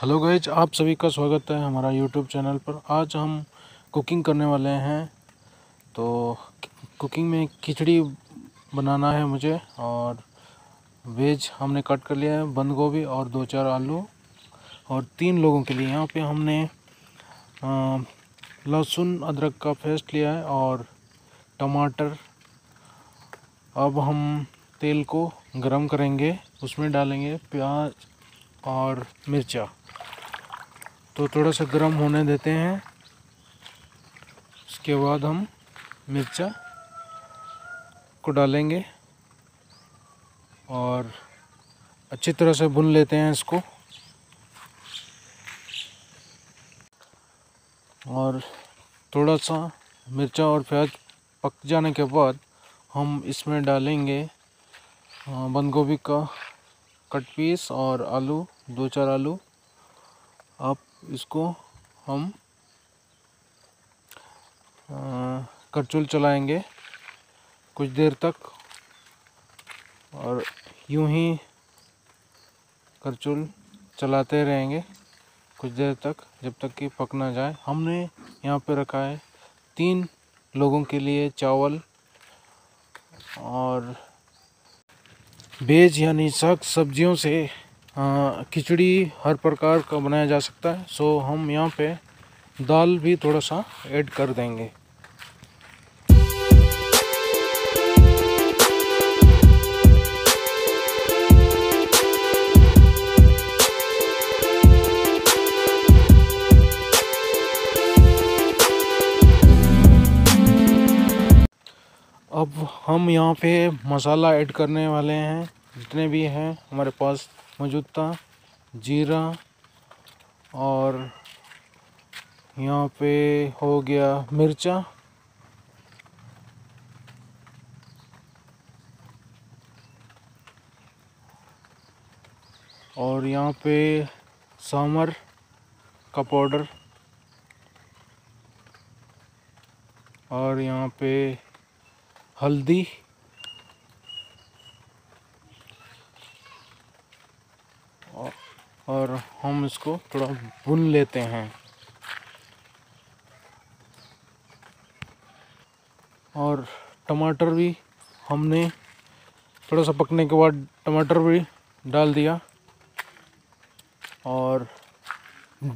Hello guys आप सभी का स्वागत है हमारा यूट्यूब चैनल पर। आज हम कुकिंग करने वाले हैं। तो कुकिंग में खिचड़ी बनाना है मुझे और वेज हमने कट कर लिया है, बंद गोभी और दो चार आलू और तीन लोगों के लिए। यहाँ पे हमने लहसुन, अदरक का पेस्ट लिया है और टमाटर। अब हम तेल को गरम करेंगे, उसमें डालेंगे प्याज और मिर्चा। तो थोड़ा सा गर्म होने देते हैं। उसके बाद हम मिर्चा को डालेंगे और अच्छी तरह से भून लेते हैं इसको। और थोड़ा सा मिर्चा और प्याज पक जाने के बाद हम इसमें डालेंगे बंद गोभी का कट पीस और आलू, दो चार आलू। आप इसको हम करचुल चलाएँगे कुछ देर तक। और यूँ ही करचुल चलाते रहेंगे कुछ देर तक, जब तक कि पक ना जाए। हमने यहाँ पे रखा है तीन लोगों के लिए चावल और बेज, यानी साग सब्जियों से खिचड़ी हर प्रकार का बनाया जा सकता है। सो हम यहाँ पे दाल भी थोड़ा सा ऐड कर देंगे। अब हम यहाँ पे मसाला ऐड करने वाले हैं, जितने भी हैं हमारे पास। मौजूद था, जीरा और यहाँ पे हो गया मिर्चा। और यहाँ पे सामर का पाउडर और यहाँ पे हल्दी। और हम इसको थोड़ा भून लेते हैं। और टमाटर भी हमने थोड़ा सा पकने के बाद टमाटर भी डाल दिया। और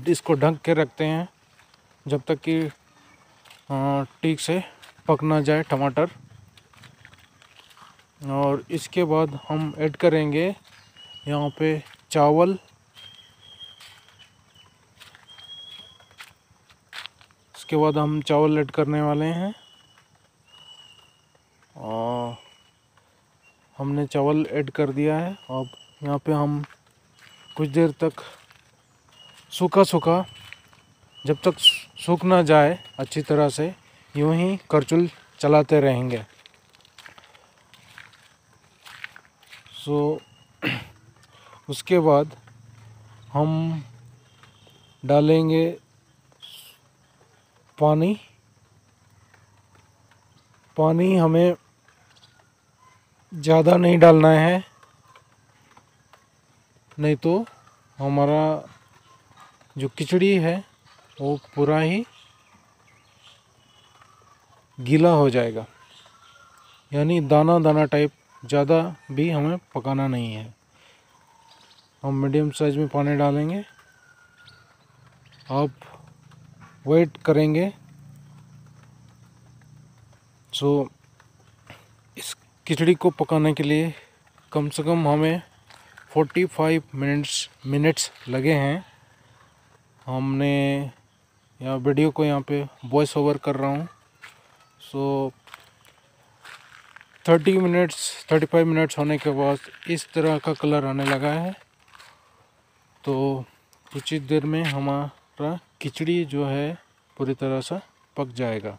इसको ढक के रखते हैं जब तक कि ठीक से पक ना जाए टमाटर। और इसके बाद हम ऐड करेंगे यहाँ पे चावल। इसके बाद हम चावल ऐड करने वाले हैं। और हमने चावल ऐड कर दिया है। अब यहाँ पे हम कुछ देर तक सूखा सूखा, जब तक सूख ना जाए अच्छी तरह से, यूँ ही करचुल चलाते रहेंगे। सो उसके बाद हम डालेंगे पानी पानी हमें ज़्यादा नहीं डालना है, नहीं तो हमारा जो खिचड़ी है, वो पूरा ही गीला हो जाएगा। यानी दाना दाना टाइप ज़्यादा भी हमें पकाना नहीं है। हम मीडियम साइज़ में पानी डालेंगे। अब वेट करेंगे। सो so, इस खिचड़ी को पकाने के लिए कम से कम हमें 45 मिनट्स मिनट्स लगे हैं। हमने यहाँ वीडियो को यहाँ पे वॉइस ओवर कर रहा हूँ। So thirty minutes thirty five minutes होने के बाद इस तरह का कलर आने लगा है। तो कुछ ही देर में हमारा खिचड़ी जो है, पूरी तरह से पक जाएगा।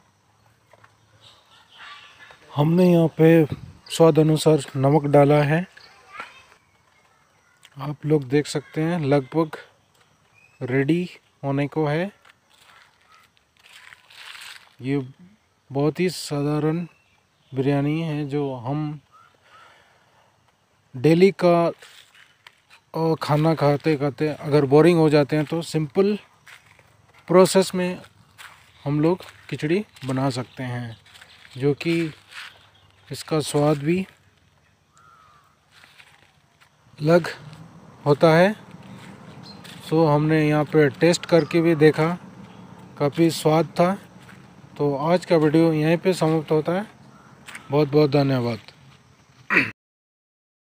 हमने यहाँ पे स्वाद अनुसार नमक डाला है। आप लोग देख सकते हैं, लगभग रेडी होने को है। ये बहुत ही साधारण बिरयानी है जो हम डेली का खाना खाते खाते अगर बोरिंग हो जाते हैं तो सिंपल प्रोसेस में हम लोग खिचड़ी बना सकते हैं, जो कि इसका स्वाद भी अलग होता है। सो, हमने यहाँ पर टेस्ट करके भी देखा, काफ़ी स्वाद था। तो आज का वीडियो यहीं पे समाप्त होता है। बहुत बहुत धन्यवाद।